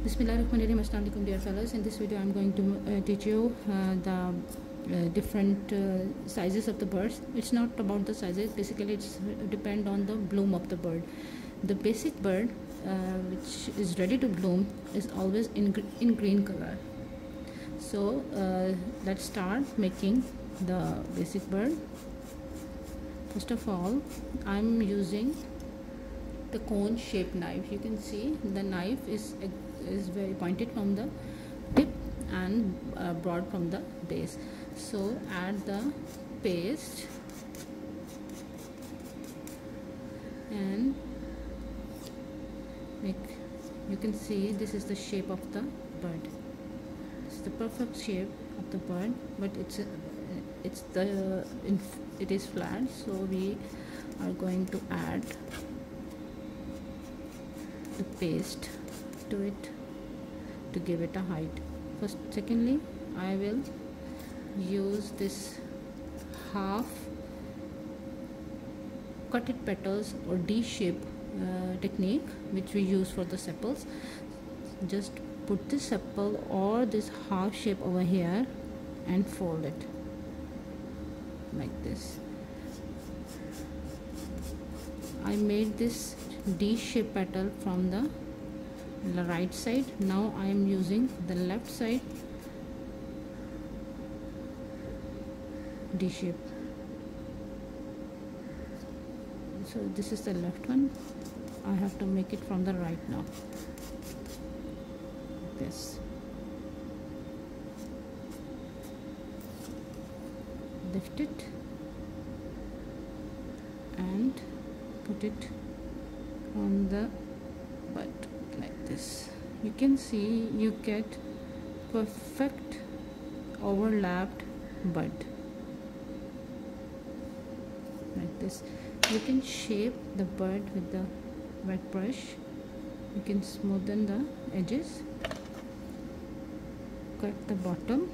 Bismillahirrahmanirrahim. dear fellows. In this video, I'm going to uh, teach you uh, the uh, different uh, sizes of the birds. It's not about the sizes. Basically, it's depend on the bloom of the bird. The basic bird, uh, which is ready to bloom, is always in in green color. So uh, let's start making the basic bird. First of all, I'm using the cone shaped knife you can see the knife is is very pointed from the tip and uh, broad from the base. So add the paste and make you can see this is the shape of the bird. It's the perfect shape of the bird but it's uh, it's the it is flat so we are going to add the paste to it to give it a height. First secondly I will use this half cutted petals or D shape uh, technique which we use for the sepals. Just put this sepal or this half shape over here and fold it like this. I made this D shape petal from the right side. Now I am using the left side. D shape. So this is the left one. I have to make it from the right now. This. Lift it and put it on the you can see you get perfect overlapped bud. Like this. You can shape the bud with the wet brush. You can smoothen the edges. Cut the bottom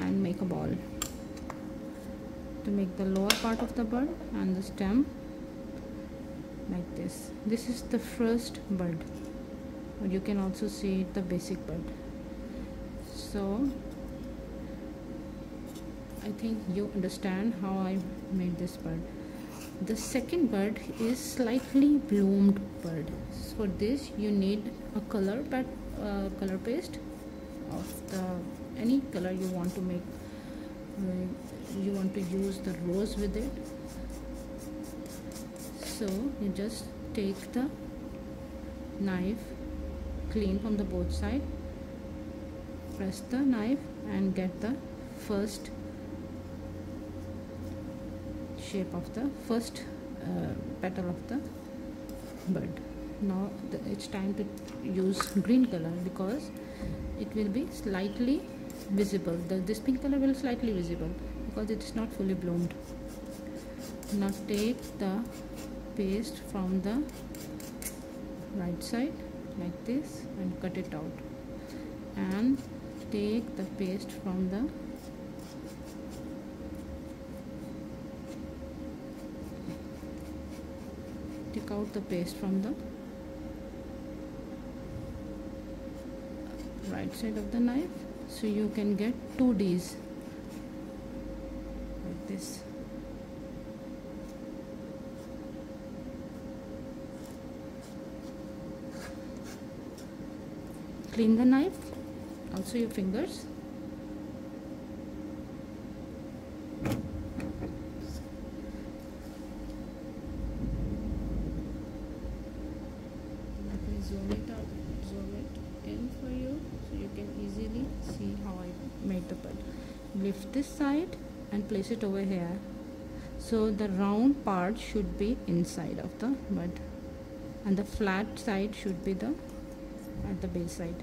and make a ball. To make the lower part of the bud and the stem like this. This is the first bud or you can also see the basic bud so I think you understand how I made this bird the second bird is slightly bloomed bird for this you need a color but uh, color paste of the any color you want to make uh, you want to use the rose with it. So you just take the knife clean from the both side. Press the knife and get the first shape of the first uh, petal of the bud. Now the, it's time to use green color because it will be slightly visible. The, this pink color will slightly visible because it is not fully bloomed. Now take the paste from the right side like this and cut it out. And take the paste from the take out the paste from the right side of the knife. So you can get two D's like this clean the knife. Also your fingers. Let me zoom it out zoom it in for you so you can easily see how I made the bud lift this side and place it over here. So the round part should be inside of the bud and the flat side should be the at the base side.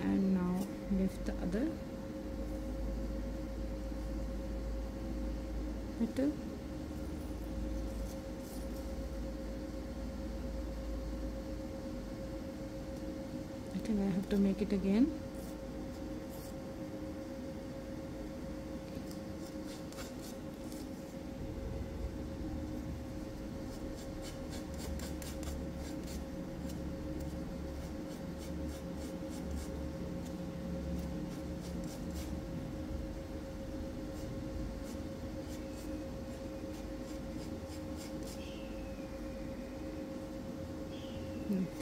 And now lift the other. Petal I think I have to make it again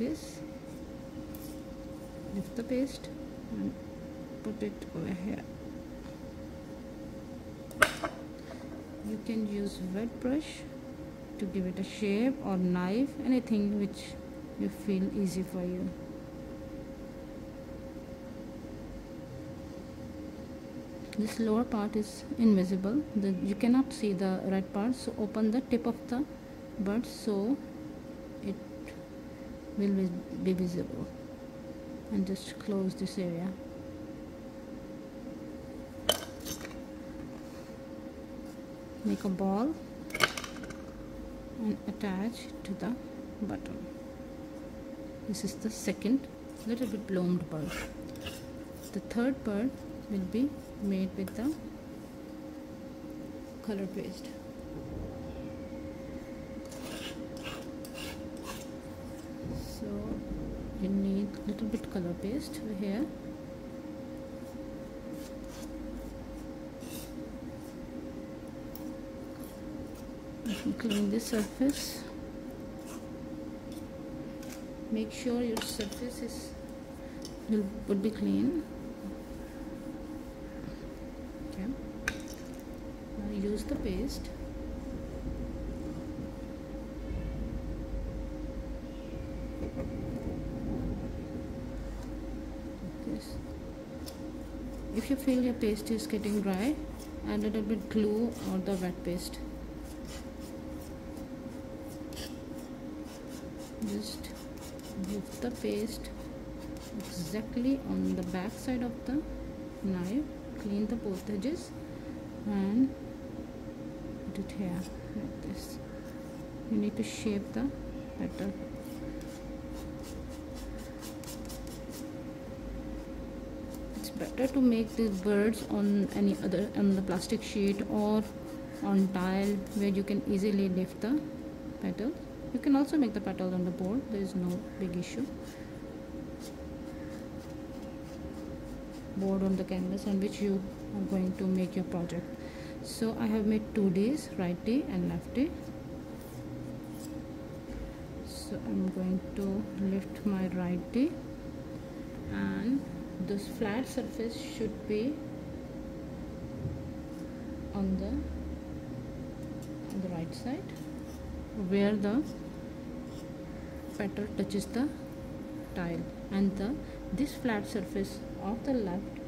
this. Lift the paste and put it over here. You can use wet brush to give it a shape or knife anything which you feel easy for you. This lower part is invisible. The, you cannot see the red part so open the tip of the bird so it will be visible and just close this area. Make a ball and attach to the bottom this is the second little bit bloomed bird. The third bird will be made with the color paste so you need little bit color paste here. Clean the surface. Make sure your surface is will would be clean okay now use the paste this if you feel your paste is getting dry add a little bit glue or the wet paste. Just lift the paste exactly on the back side of the knife. Clean the both edges and put it here like this. You need to shape the petal better to make these birds on any other on the plastic sheet or on tile where you can easily lift the petal you can also make the petal on the board. There is no big issue. Board on the canvas on which you are going to make your project. So I have made two days right day and left day so I'm going to lift my right day and this flat surface should be on the on the right side where the petal touches the tile. And the this flat surface of the left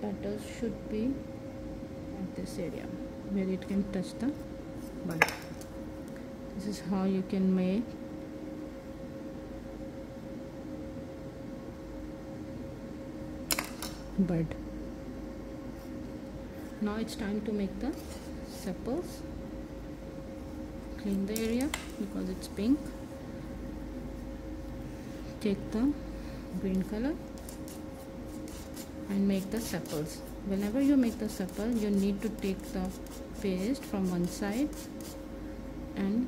petals should be at this area where it can touch the bud this is how you can make bud now it's time to make the sepals. Clean the area because it's pink. Take the green color and make the sepals. Whenever you make the sepal you need to take the paste from one side and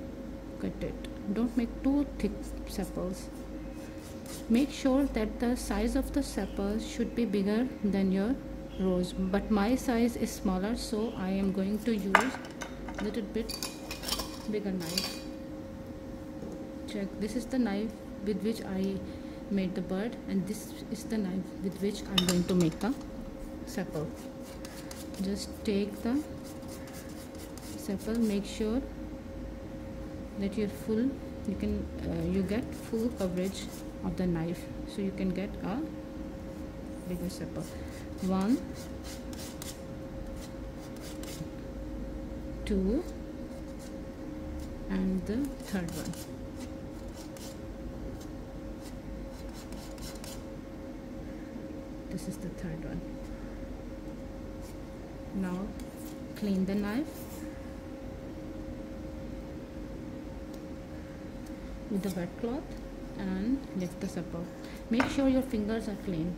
cut it. Don't make too thick sepals make sure that the size of the sepals should be bigger than your rose but my size is smaller so I am going to use little bit bigger knife. Check. This is the knife with which I made the bird and this is the knife with which I'm going to make the sepal. Just take the sepal. Make sure that you're full. You can uh, you get full coverage of the knife. So you can get a bigger sepal one two and the third one. This is the third one. Now clean the knife with the wet cloth and lift the sepal make sure your fingers are clean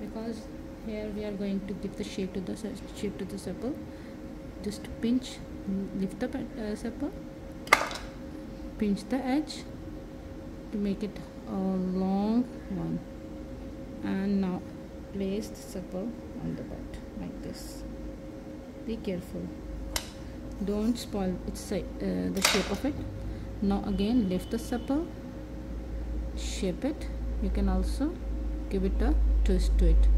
because here we are going to give the shape to the shape to the sepal just pinch lift the uh, pinch the edge to make it a long one. And now place the sepal on the bed like this. Be careful. Don't spoil it's uh, the shape of it. Now again lift the sepal shape it. You can also give it a twist to it.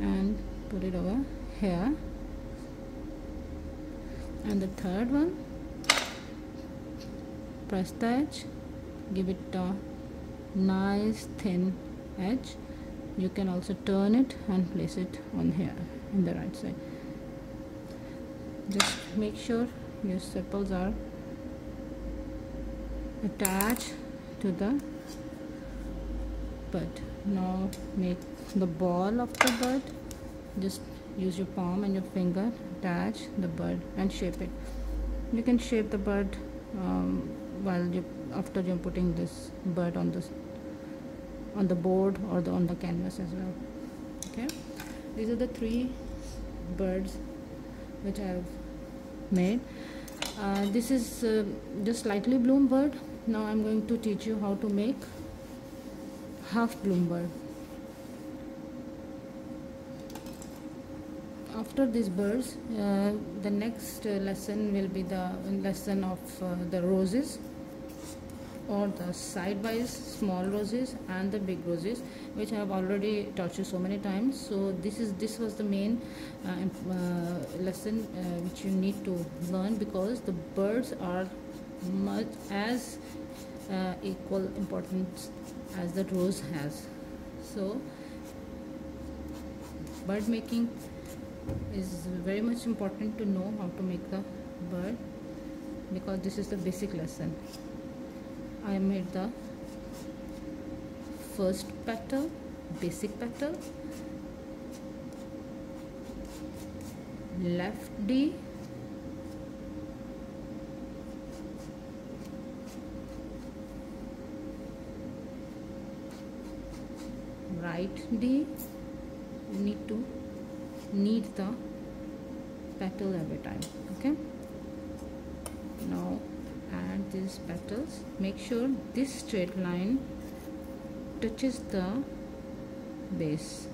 And put it over here. And the third one press the edge. Give it a nice thin edge. You can also turn it and place it on here in the right side. Just make sure your sepals are attached to the bud now make the ball of the bud just use your palm and your finger attach the bud and shape it. You can shape the bud um, while you after you're putting this bud on this on the board or the, on the canvas as well. Okay? These are the three birds which I have made. Uh, this is uh, just slightly bloom bird now I'm going to teach you how to make half bloom bird after these birds uh, the next uh, lesson will be the lesson of uh, the roses or the sidewise small roses and the big roses which I have already taught you so many times. So this is this was the main uh, uh, lesson uh, which you need to learn because the birds are much as uh, equal importance as the rose has. So bird making is very much important to know how to make the bird because this is the basic lesson. I made the first petal basic petal left D right D you need to knead the petal every time okay? Now add these petals. Make sure this straight line touches the base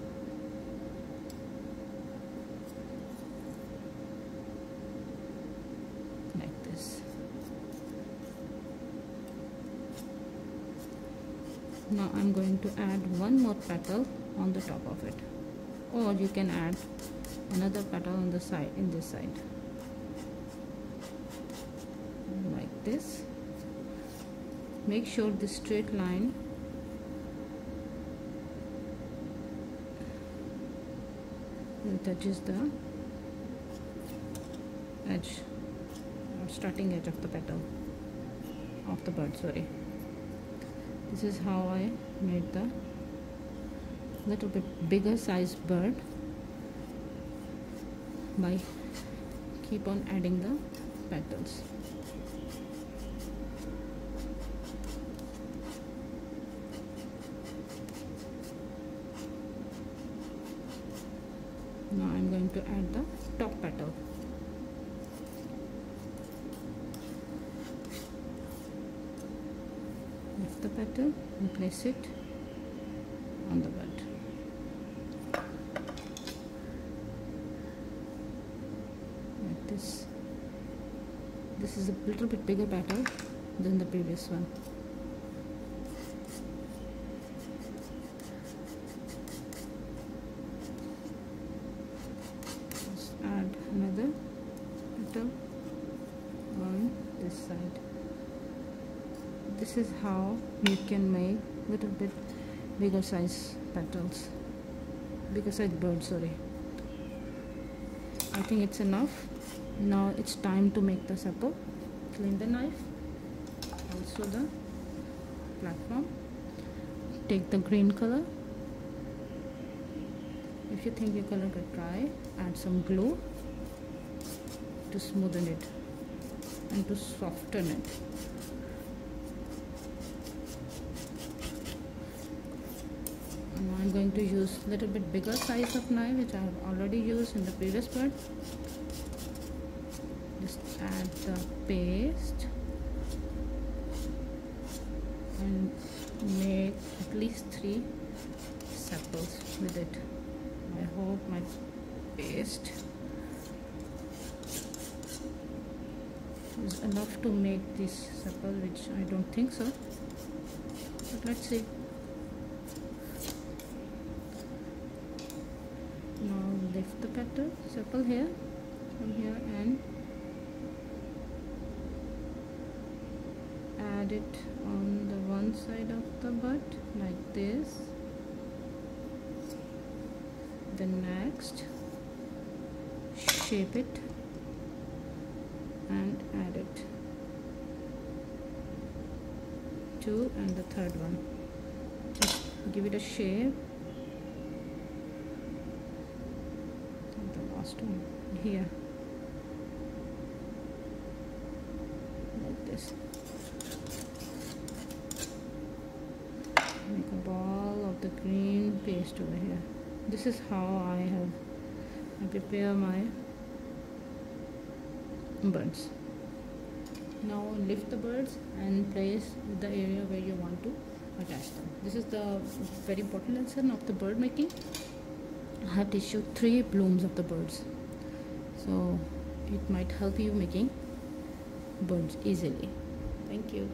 like this now I'm going to add one more petal on the top of it. Or you can add another petal on the side in this side. Like this. Make sure the straight line touches the edge or starting edge of the petal of the bird sorry this is how I made the little bit bigger size bird by keep on adding the petals. Now I'm going to add the top petal the and place it on the bud like this. This is a little bit bigger petal than the previous one. Add another petal on this side. This is how you can make little bit bigger size petals. Bigger size bird sorry. I think it's enough. Now it's time to make the sepal clean the knife. Also the platform. Take the green color. If you think your color got dry add some glue to smoothen it and to soften it now I'm going to use a little bit bigger size of knife which I have already used in the previous part. Just add the paste. And make at least three circles with it. I hope my paste is enough to make this sepal which I don't think so. But let's see now the circle here from here and add it on the one side of the butt like this. Then next shape it and add it. Two and the third one. Give it a shape and the last one here. Like this. Make a ball of the green paste over here. This is how I have I prepare my birds. Now lift the birds and place the area where you want to attach them. This is the very important lesson of the bird making. I have teach you three blooms of the birds so it might help you making birds easily. Thank you